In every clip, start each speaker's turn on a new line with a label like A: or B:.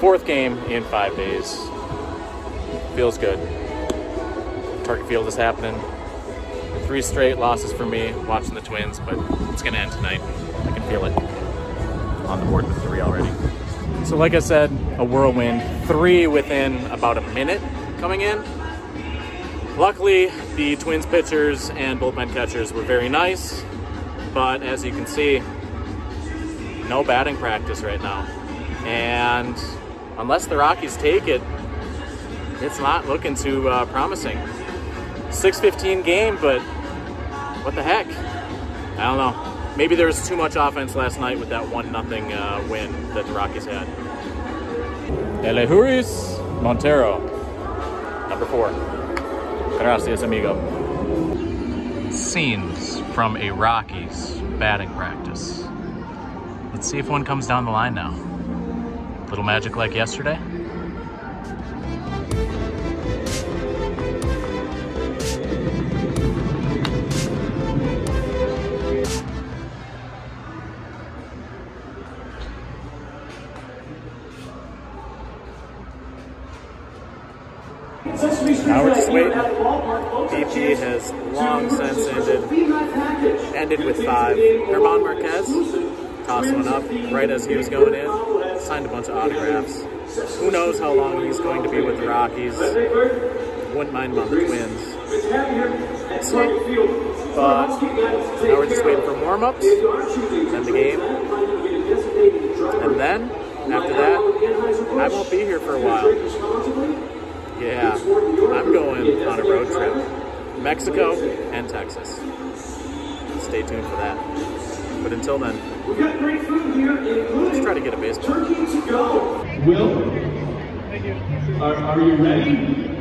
A: Fourth game in five days. Feels good. Target Field is happening. Three straight losses for me watching the Twins, but it's going to end tonight. I can feel it on the board with three already. So like I said, a whirlwind. Three within about a minute coming in. Luckily, the Twins pitchers and bullpen catchers were very nice, but as you can see, no batting practice right now. And unless the Rockies take it, it's not looking too uh, promising. 6-15 game, but what the heck? I don't know. Maybe there was too much offense last night with that one nothing uh, win that the Rockies had. Elehuris Montero, number four. Gracias, amigo. Scenes from a Rockies batting practice. Let's see if one comes down the line now. Little magic like yesterday? Now we're just waiting. BP has long since ended. Ended with five. German Marquez tossed one up right as he was going in. Signed a bunch of autographs. Who knows how long he's going to be with the Rockies. Wouldn't mind him the Twins. But now we're just waiting for warm-ups and the game. And then, after that, I won't be here for a while. Yeah, I'm going on a road trip. Mexico and Texas. Stay tuned for that. But until then, let's try to get a baseball.
B: Turkey to go. Will,
C: Thank you. are, are you ready?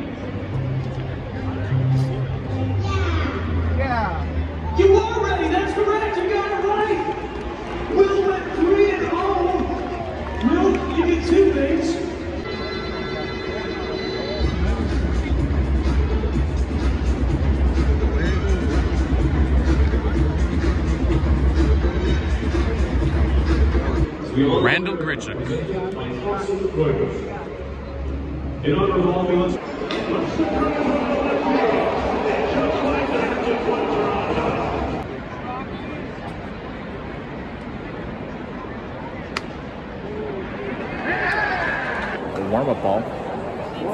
A: Randall Grichuk. Warm-up ball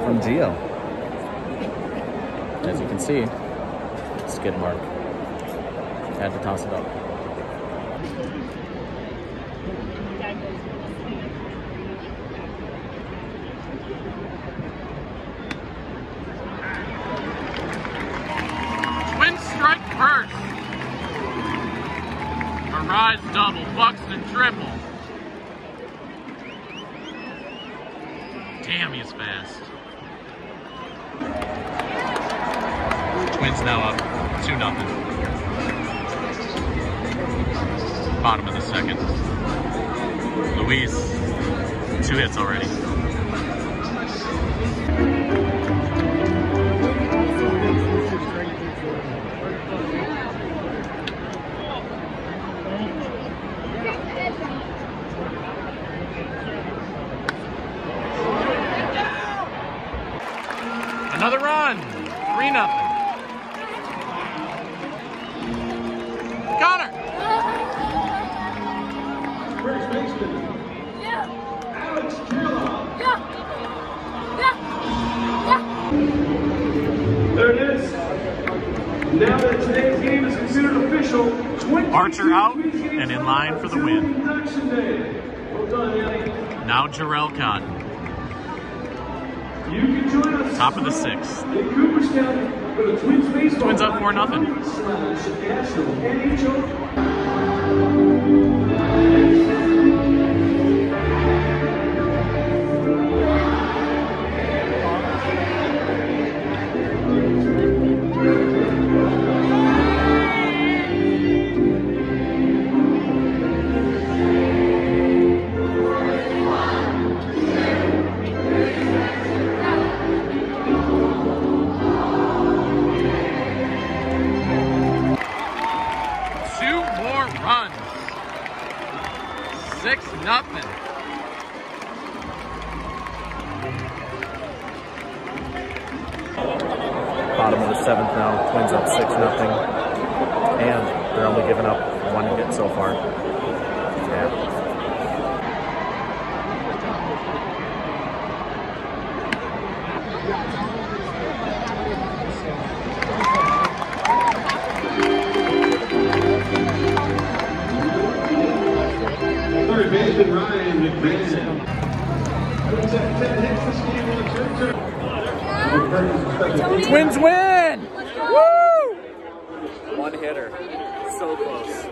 A: from Gio. As you can see, skid mark. Had to toss it up. Arraez double, Buxton triple. Damn, he's fast. Twins now up 2 nothing. Bottom of the second. Luis, two hits already. Nothing. Connor.
B: first baseman,
D: Yeah.
B: Alex Kirilloff.
D: Yeah. Yeah. Yeah.
B: There it is. Now that today's game is considered official,
A: Archer out and in line for the win.
B: Well done, Ellie.
A: Now Jharel Cotton. Top of the sixth.
B: in Cooperstown for the Twins
A: up 4-0.
B: Slash
A: Six nothing. Bottom of the seventh now. Twins up six nothing, and they're only giving up one hit so far. Yeah. Twins win! Woo! One hitter. So close.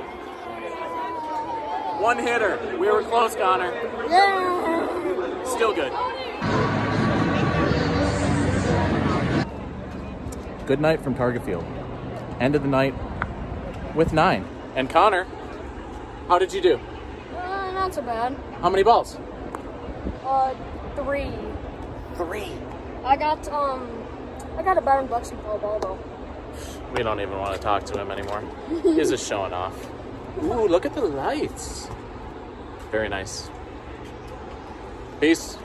A: One hitter. We were close, Connor.
D: Yeah.
A: Still good. Good night from Target Field. End of the night with nine. And Connor, how did you do?
D: Not so bad.
A: How many balls?
D: Uh, three.
A: Three.
D: I got um, I got a Byron Buxton for a ball though.
A: We don't even want to talk to him anymore. He's just showing off. Ooh, look at the lights. Very nice. Peace.